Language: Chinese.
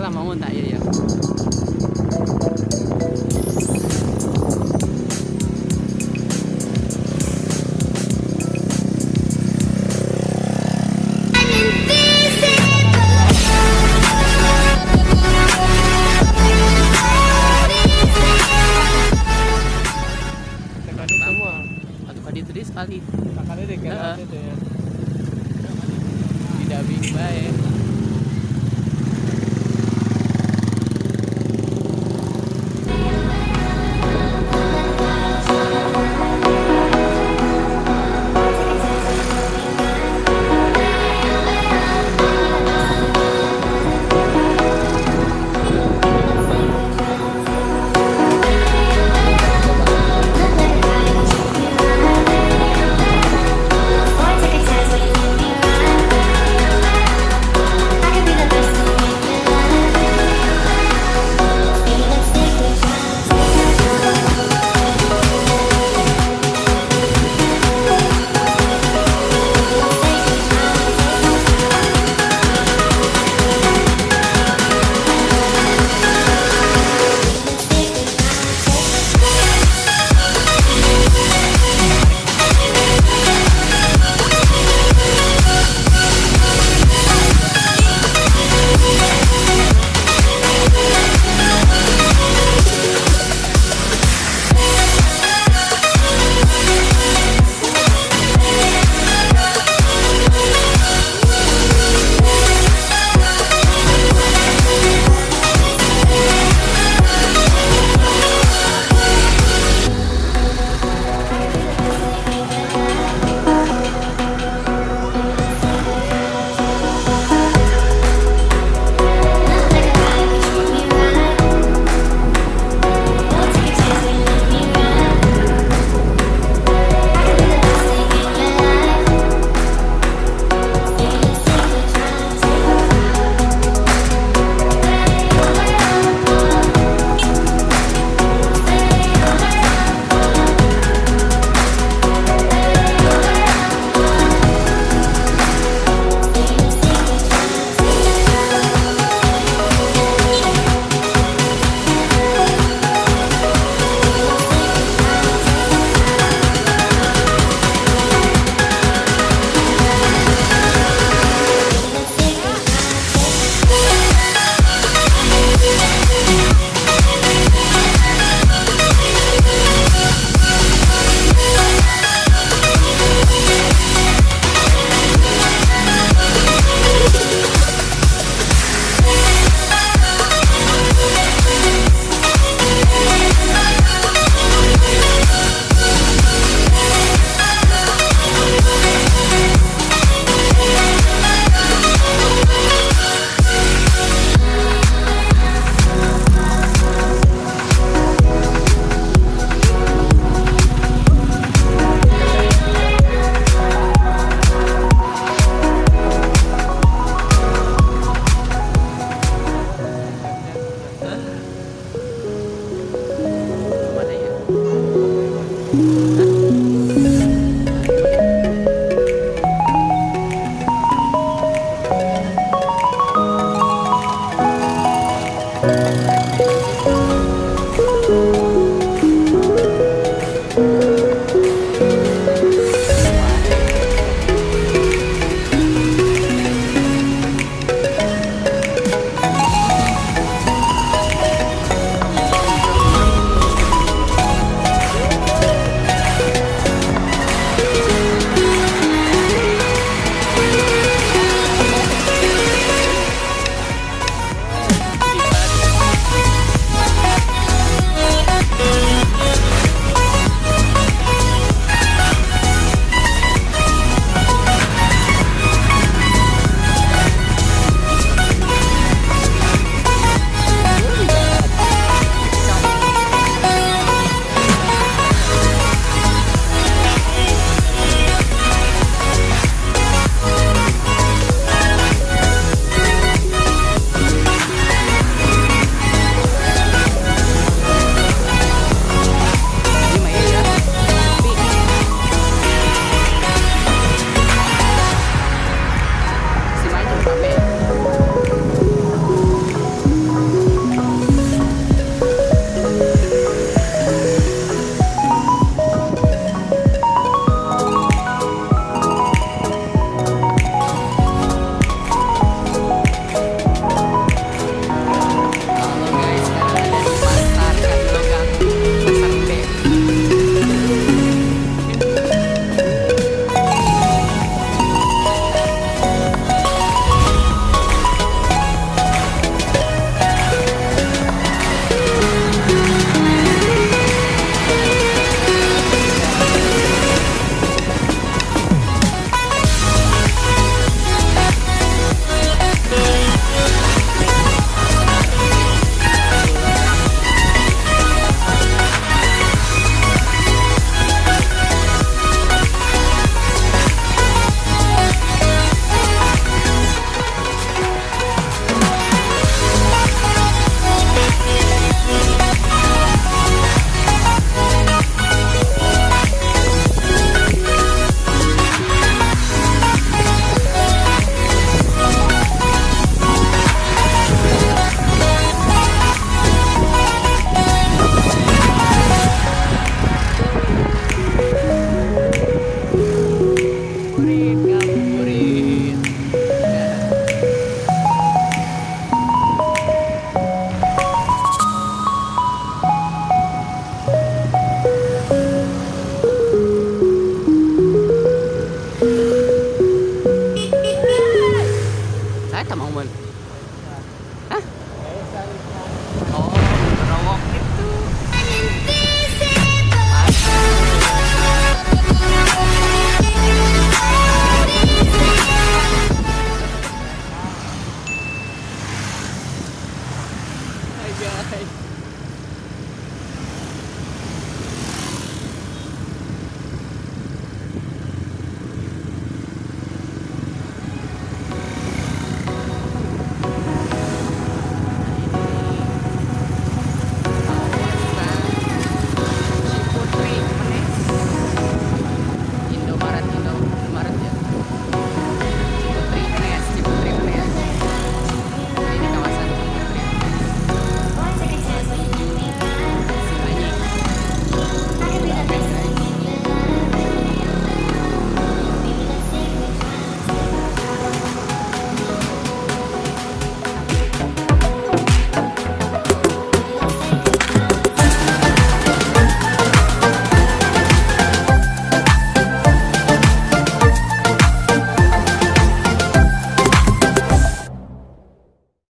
Lama mau.